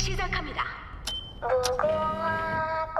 시작합니다. 무궁화